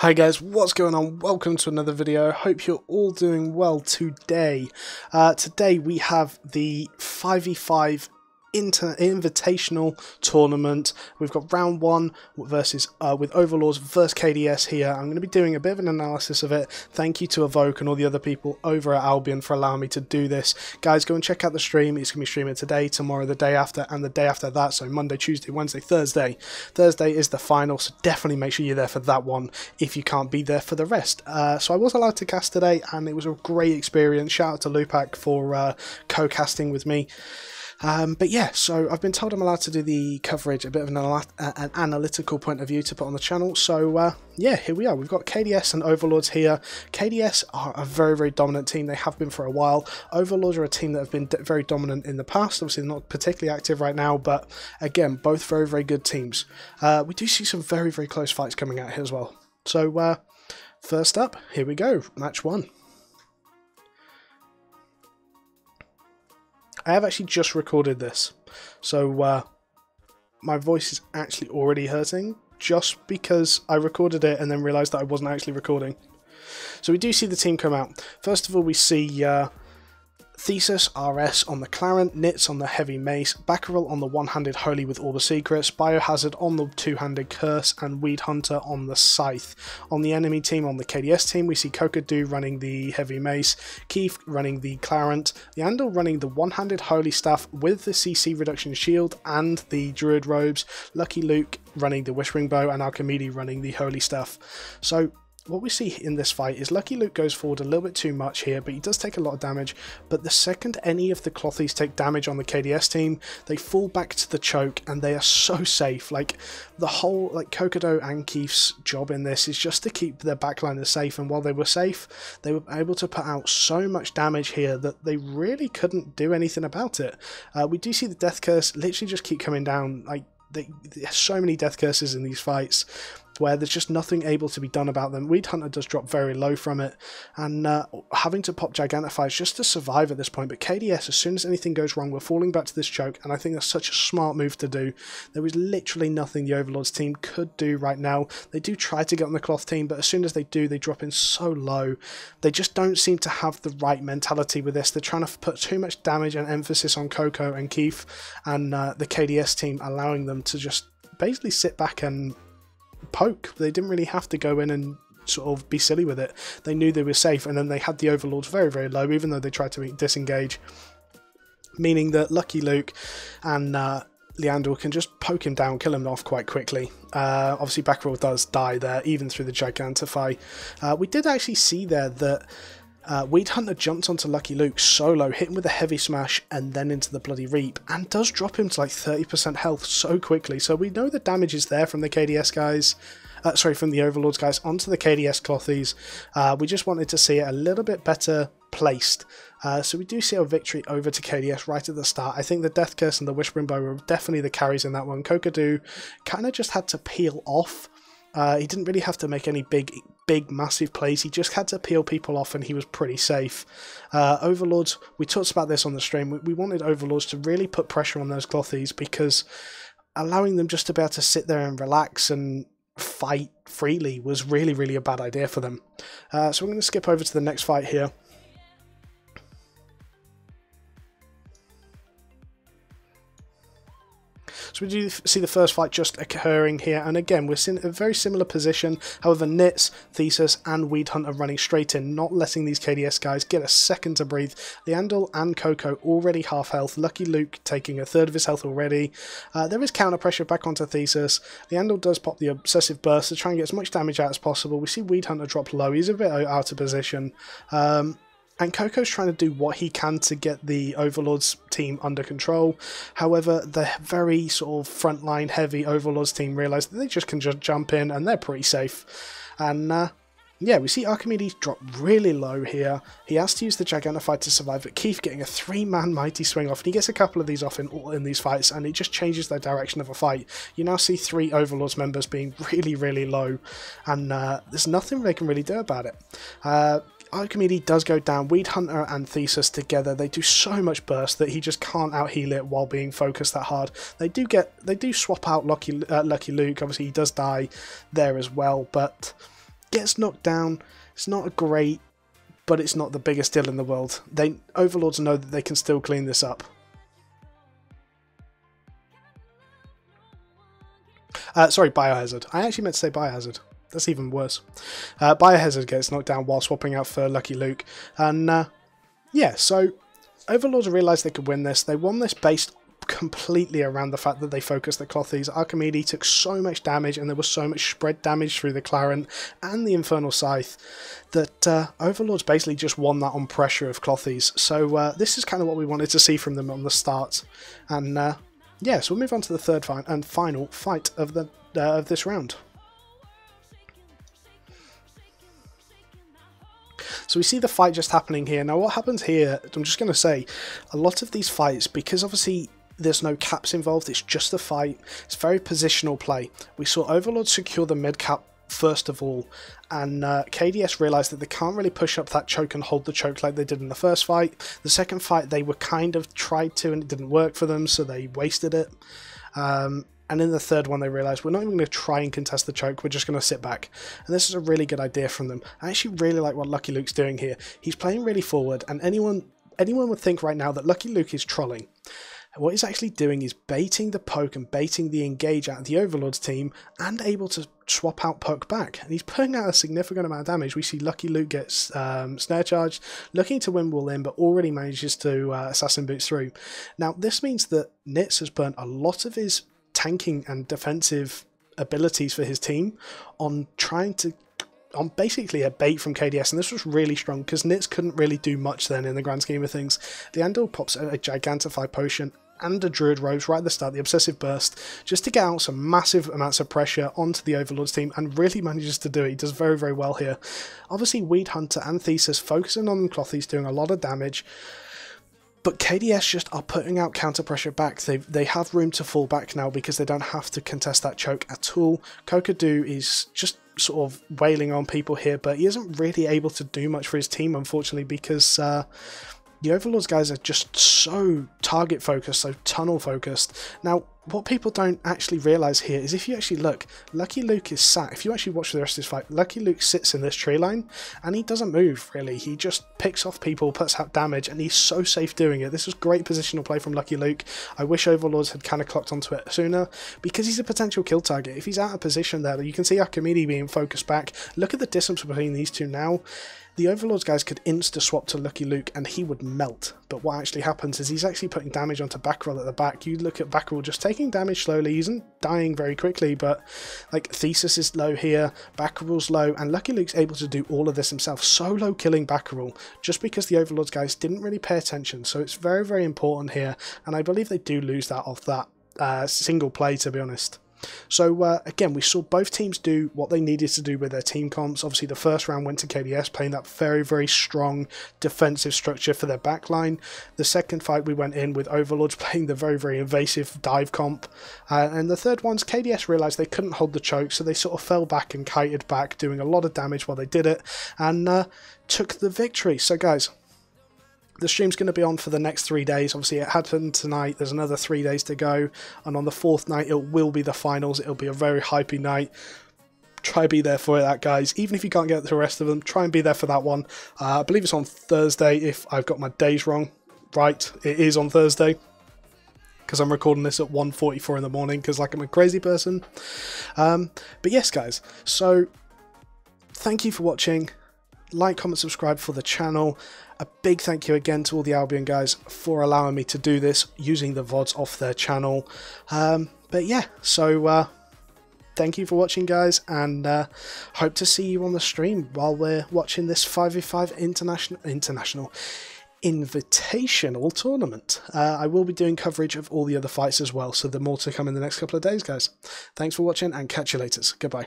Hi guys, what's going on? Welcome to another video. Hope you're all doing well today. Uh, today we have the 5v5 inter invitational tournament. We've got round one versus uh, with Overlords versus KDS here. I'm going to be doing a bit of an analysis of it. Thank you to Evoke and all the other people over at Albion for allowing me to do this. Guys, go and check out the stream. It's going to be streaming today, tomorrow, the day after, and the day after that. So Monday, Tuesday, Wednesday, Thursday. Thursday is the final, so definitely make sure you're there for that one if you can't be there for the rest. Uh, so I was allowed to cast today, and it was a great experience. Shout out to Lupac for uh, co-casting with me. Um, but yeah, so I've been told I'm allowed to do the coverage, a bit of an, an analytical point of view to put on the channel. So uh, yeah, here we are. We've got KDS and Overlords here. KDS are a very, very dominant team. They have been for a while. Overlords are a team that have been very dominant in the past. Obviously, not particularly active right now, but again, both very, very good teams. Uh, we do see some very, very close fights coming out here as well. So uh, first up, here we go, match one. I have actually just recorded this, so uh, my voice is actually already hurting just because I recorded it and then realised that I wasn't actually recording. So we do see the team come out. First of all, we see uh, Thesis RS on the Clarent, Nits on the Heavy Mace, Backerel on the one-handed Holy with all the secrets, Biohazard on the two-handed Curse, and Weed Hunter on the Scythe. On the enemy team, on the KDS team, we see Kokadu running the Heavy Mace, Keith running the Clarent, Yandel running the one-handed Holy Staff with the CC reduction shield and the Druid robes, Lucky Luke running the Whispering Bow, and Archimedes running the Holy Staff. So what we see in this fight is Lucky Luke goes forward a little bit too much here, but he does take a lot of damage. But the second any of the Clothies take damage on the KDS team, they fall back to the choke and they are so safe. Like the whole like Kokadu and Keith's job in this is just to keep their backliners safe. And while they were safe, they were able to put out so much damage here that they really couldn't do anything about it. Uh, we do see the Death Curse literally just keep coming down. Like they, there's so many death curses in these fights where there's just nothing able to be done about them. Weed Hunter does drop very low from it, and uh, having to pop Gigantifies just to survive at this point. But KDS, as soon as anything goes wrong, we're falling back to this choke, and I think that's such a smart move to do. There is literally nothing the Overlords team could do right now. They do try to get on the cloth team, but as soon as they do, they drop in so low. They just don't seem to have the right mentality with this. They're trying to put too much damage and emphasis on Coco and Keith, and uh, the KDS team allowing them to just basically sit back and poke. They didn't really have to go in and sort of be silly with it. They knew they were safe, and then they had the Overlords very, very low, even though they tried to disengage. Meaning that Lucky Luke and uh, Leander can just poke him down, kill him off quite quickly. Uh, obviously, Backerel does die there, even through the Gigantify. Uh, we did actually see there that uh, Weed Hunter jumps onto Lucky Luke solo, hit him with a heavy smash and then into the Bloody Reap, and does drop him to like 30% health so quickly. So we know the damage is there from the KDS guys. Uh, sorry, from the Overlords guys onto the KDS Clothies. Uh, we just wanted to see it a little bit better placed. Uh, so we do see a victory over to KDS right at the start. I think the Death Curse and the Whispering Bow were definitely the carries in that one. Kokadu kind of just had to peel off uh, he didn't really have to make any big, big, massive plays. He just had to peel people off, and he was pretty safe. Uh, Overlords, we talked about this on the stream. We, we wanted Overlords to really put pressure on those Clothies because allowing them just to be able to sit there and relax and fight freely was really, really a bad idea for them. Uh, so I'm going to skip over to the next fight here. So we do see the first fight just occurring here, and again, we're in a very similar position. However, Nits, Thesis, and Weed Hunter running straight in, not letting these KDS guys get a second to breathe. Leandel and Coco already half health. Lucky Luke taking a third of his health already. Uh, there is counter pressure back onto Thesis. Leandel does pop the Obsessive Burst to try and get as much damage out as possible. We see Weed Hunter drop low. He's a bit out of position. Um, and Coco's trying to do what he can to get the Overlords team under control. However, the very sort of frontline heavy Overlords team realise that they just can just jump in and they're pretty safe. And uh, yeah, we see Archimedes drop really low here. He has to use the Gigantify to survive, but Keith getting a three-man Mighty Swing off, and he gets a couple of these off in, all in these fights, and it just changes the direction of a fight. You now see three Overlords members being really, really low, and uh, there's nothing they can really do about it. Uh, Archimedes does go down. Weed Hunter and Thesis together, they do so much burst that he just can't out heal it while being focused that hard. They do get, they do swap out Lucky uh, Lucky Luke. Obviously, he does die there as well, but gets knocked down. It's not a great, but it's not the biggest deal in the world. They Overlords know that they can still clean this up. Uh, sorry, Biohazard. I actually meant to say Biohazard. That's even worse. Uh, Biohazard gets knocked down while swapping out for Lucky Luke. And uh, yeah, so Overlords realised they could win this. They won this based completely around the fact that they focused the Clothies. Archimedes took so much damage and there was so much spread damage through the Clarent and the Infernal Scythe that uh, Overlords basically just won that on pressure of Clothies. So uh, this is kind of what we wanted to see from them on the start. And uh, yeah, so we'll move on to the third fight and final fight of the uh, of this round. So we see the fight just happening here. Now what happens here, I'm just going to say, a lot of these fights, because obviously there's no caps involved, it's just a fight, it's very positional play. We saw Overlord secure the mid cap first of all, and uh, KDS realised that they can't really push up that choke and hold the choke like they did in the first fight. The second fight they were kind of tried to and it didn't work for them, so they wasted it. Um, and in the third one, they realised we're not even going to try and contest the choke, we're just going to sit back. And this is a really good idea from them. I actually really like what Lucky Luke's doing here. He's playing really forward, and anyone anyone would think right now that Lucky Luke is trolling. what he's actually doing is baiting the poke and baiting the engage out of the Overlord's team and able to swap out poke back. And he's putting out a significant amount of damage. We see Lucky Luke gets um, snare charged, looking to win Will in, but already manages to uh, assassin boots through. Now, this means that Nitz has burnt a lot of his tanking and defensive abilities for his team on trying to on basically a bait from KDS, and this was really strong because Nitz couldn't really do much then in the grand scheme of things. The Andal pops a, Gigantify potion and a Druid Robe right at the start, the Obsessive Burst, just to get out some massive amounts of pressure onto the Overlord's team, and really manages to do it. He does very, very well here. Obviously, Weed Hunter and Thesis focusing on Clothies, doing a lot of damage. But KDS just are putting out counter pressure back. They they have room to fall back now because they don't have to contest that choke at all. Kokadu is just sort of wailing on people here, but he isn't really able to do much for his team, unfortunately, because uh, the Overlords guys are just so target focused, so tunnel focused. Now, what people don't actually realise here is if you actually look, Lucky Luke is sat, if you actually watch the rest of this fight, Lucky Luke sits in this tree line and he doesn't move really. He just picks off people, puts out damage, and he's so safe doing it. This was great positional play from Lucky Luke. I wish Overlords had kind of clocked onto it sooner because he's a potential kill target. If he's out of position there, you can see Archimedes being focused back. Look at the distance between these two now. The Overlords guys could insta-swap to Lucky Luke and he would melt, but what actually happens is he's actually putting damage onto Bakkerel at the back. You look at Bakkerel just taking damage slowly, he isn't dying very quickly, but like Thesis is low here, Bakkerel's low, and Lucky Luke's able to do all of this himself, solo killing Bakkerel, just because the Overlords guys didn't really pay attention, so it's very, very important here, and I believe they do lose that off that uh, single play, to be honest. So uh, again, we saw both teams do what they needed to do with their team comps. Obviously, the first round went to KDS, playing that very, very strong defensive structure for their backline. The second fight, we went in with Overlords playing the very, very invasive dive comp. Uh, and the third one's KDS realised they couldn't hold the choke, so they sort of fell back and kited back, doing a lot of damage while they did it, and uh, took the victory. So guys, the stream's going to be on for the next three days. Obviously, it happened tonight. There's another three days to go. And on the fourth night, it will be the finals. It'll be a very hypey night. Try to be there for that, guys. Even if you can't get the rest of them, try and be there for that one. Uh, I believe it's on Thursday, if I've got my days wrong. Right, it is on Thursday. Because I'm recording this at 1.44 in the morning, because like I'm a crazy person. Um, but yes, guys. So, thank you for watching. Like, comment, subscribe for the channel. A big thank you again to all the Albion guys for allowing me to do this using the VODs off their channel. Um, but yeah, so uh, thank you for watching guys and uh, hope to see you on the stream while we're watching this 5v5 international international invitational tournament. Uh, I will be doing coverage of all the other fights as well, so there's more to come in the next couple of days, guys. Thanks for watching and catch you later. Goodbye.